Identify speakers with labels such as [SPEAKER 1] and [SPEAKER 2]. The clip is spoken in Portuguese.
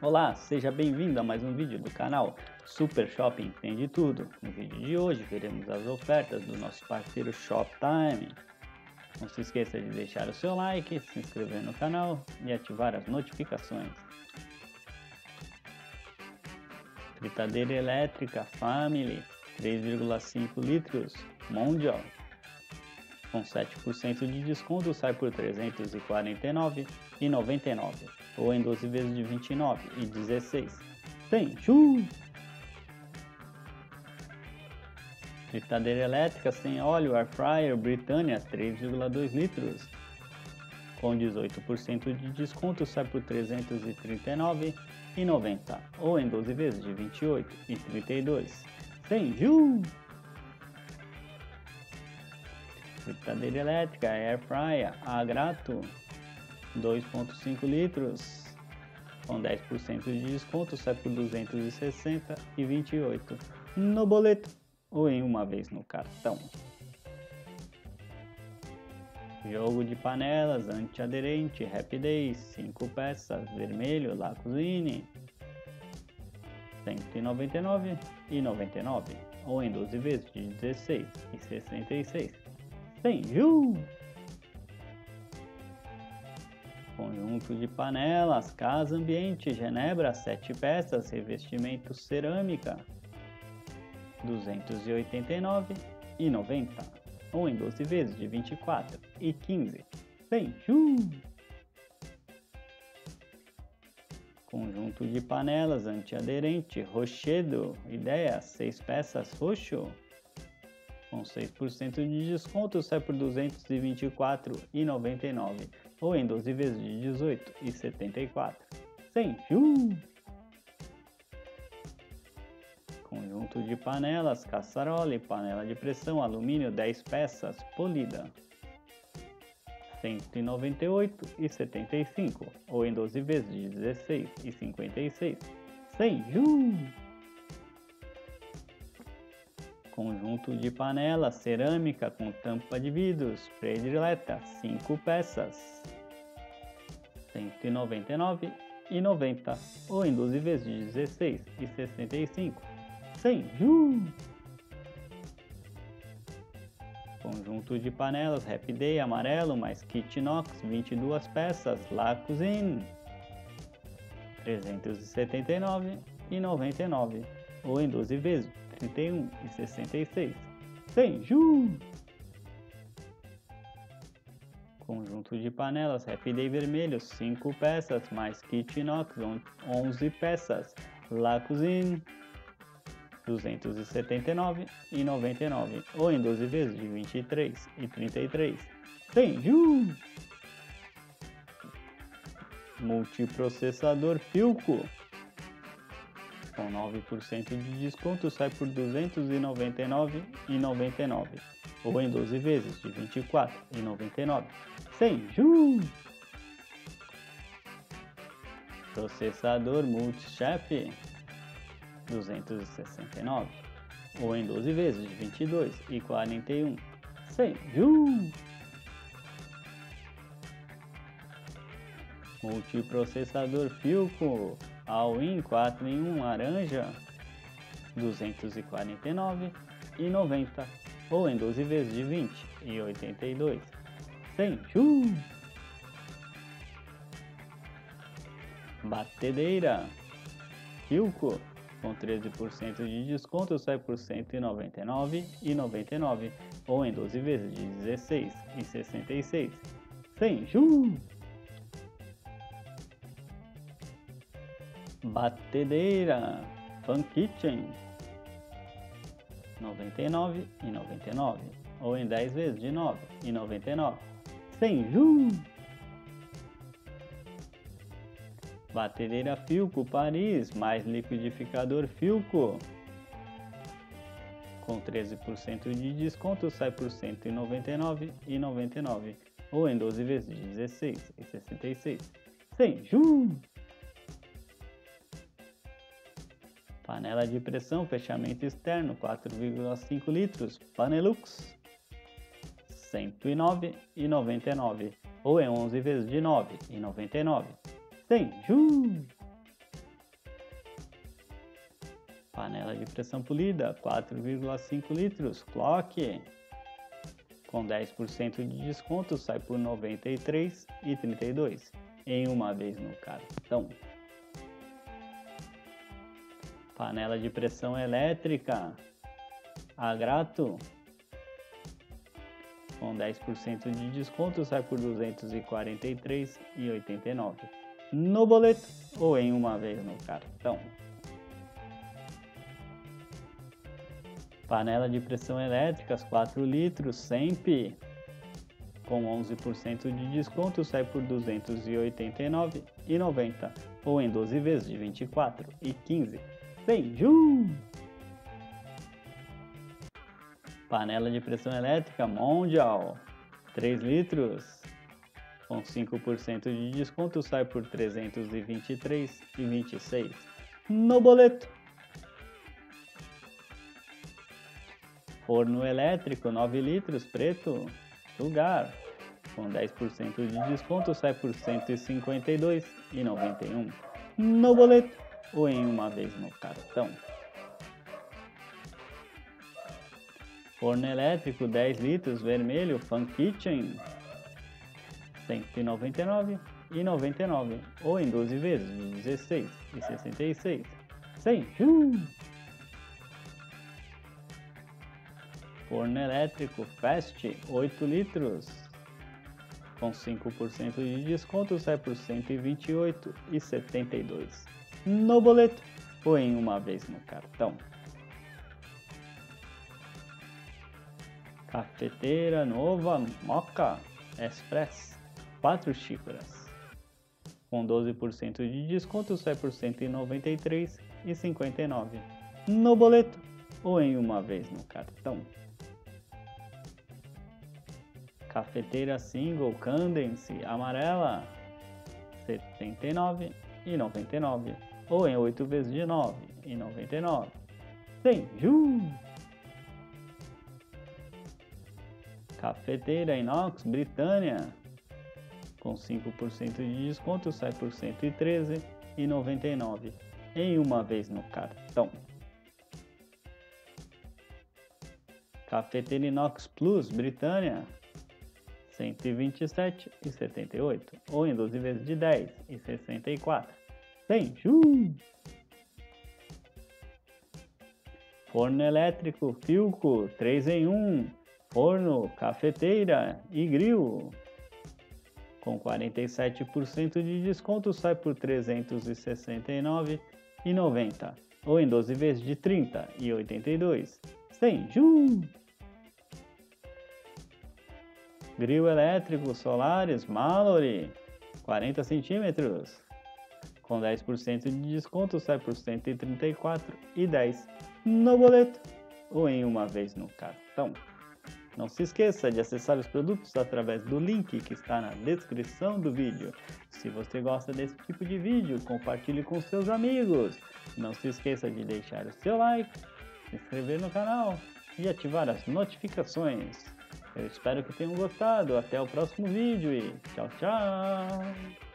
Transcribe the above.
[SPEAKER 1] Olá, seja bem-vindo a mais um vídeo do canal Super Shopping Entende Tudo. No vídeo de hoje veremos as ofertas do nosso parceiro Shoptime. Não se esqueça de deixar o seu like, se inscrever no canal e ativar as notificações. Fritadeira elétrica Family 3,5 litros Mondial com 7% de desconto sai por R$ 349,99 ou em 12 vezes de R$ 29,16. Tem chu! Fritadeira elétrica sem óleo Air Fryer Britânia 3,2 litros com 18% de desconto sai por R$ 339,90 ou em 12 vezes de R$ 28,32. Tem chu! fritadeira elétrica, air fryer, Agrato, 2.5 litros, com 10% de desconto, sai por 260 e 28 no boleto ou em uma vez no cartão. Jogo de panelas antiaderente Rapidez 5 peças vermelho La Cuisine 199 e 99 ou em 12 vezes de 16 e 66 Senju! Conjunto de panelas, casa ambiente, Genebra, 7 peças, revestimento cerâmica, 289 e 90, ou em 12 vezes de 24 e 15. Senju! Conjunto de panelas antiaderente, Rochedo, ideia, 6 peças, roxo, com 6% de desconto sai por R$ 224,99 ou em 12 vezes de R$ 18,74. Sem juros! Conjunto de panelas, caçarole, panela de pressão, alumínio 10 peças, polida. R$ 198,75 ou em 12 vezes de R$ 16,56. Sem juros! Conjunto de panela cerâmica com tampa de vidros, predileta, 5 peças, R$ 199,90 ou em 12 vezes de 16 e 65, sem juros. Conjunto de panelas Day amarelo mais kit inox 22 peças, La Cuisine, R$ 379,99 ou em 12 vezes 31 e 66. Sem juros! Conjunto de panelas Day vermelho, 5 peças, mais kit inox, 11 peças. La Cuisine, 279 e 99, ou em 12 vezes de 23 e 33. Sem juros! Multiprocessador Filco com 9% de desconto sai por R$ 299,99 ou em 12 vezes de R$ 24,99 sem juros. Processador Multichef 269 ou em 12 vezes de R$ 22,41 sem juros. Multiprocessador Filco All-in 4 em 1 laranja 249 e 90 ou em 12 vezes de 20 e 82 sem chu batedeira. Hilco com 13% de desconto sai por 199 e 99 ou em 12 vezes de 16 e 66 sem chu Batedeira. Fun Kitchen 99 e 99 ou em 10 vezes de 9 e 99 sem juros. Batedeira Filco Paris mais liquidificador Filco com 13% de desconto sai por R$ 199,99 ou em 12 vezes de 16 e 66 sem juros. Panela de pressão, fechamento externo, 4,5 litros, Panelux, 109,99 ou em 11 vezes de 9,99. Sem juros! Panela de pressão polida, 4,5 litros, Clock. Com 10% de desconto, sai por R$ 93,32 em uma vez no cartão. Panela de pressão elétrica, Agrato. Com 10% de desconto, sai por R$ 243,89 no boleto ou em uma vez no cartão. Panela de pressão elétrica, 4 litros, sempre com 11% de desconto, sai por R$ 289,90 ou em 12 vezes de R$ 24,15. Beijo! Panela de pressão elétrica Mondial, 3 litros, com 5% de desconto, sai por R$ 323,26 no boleto. Forno elétrico 9 litros preto, lugar. Com 10% de desconto sai por R$ 152,91 no boleto ou em uma vez no cartão. Forno elétrico 10 litros vermelho Fan Kitchen 199,99 ou em 12 vezes de 16,66. 100. Forno elétrico Fast 8 litros. Com 5% de desconto sai por R$ 128,72 no boleto ou em uma vez no cartão. Cafeteira Nova Moca Express 4 xícaras. Com 12% de desconto sai por R$ 193,59 no boleto ou em uma vez no cartão. Cafeteira Single Candence amarela, R$ 79,99 ou em 8 vezes de R$ 9,99. Sem juros! Cafeteira Inox Britânia, com 5% de desconto, sai por R$ 113,99 em uma vez no cartão. Cafeteira Inox Plus Britânia, 127,78 ou em 12 vezes de 10,64 sem juros. Forno elétrico Filco 3 em 1, forno, cafeteira e grill. Com 47% de desconto sai por R$ 369,90 ou em 12 vezes de 30,82 sem juros. Grill elétrico Solaris Mallory, 40 centímetros. Com 10% de desconto sai por R$ 134,10 no boleto ou em uma vez no cartão. Não se esqueça de acessar os produtos através do link que está na descrição do vídeo. Se você gosta desse tipo de vídeo, compartilhe com seus amigos. Não se esqueça de deixar o seu like, se inscrever no canal e ativar as notificações. Eu espero que tenham gostado. Até o próximo vídeo e tchau, tchau!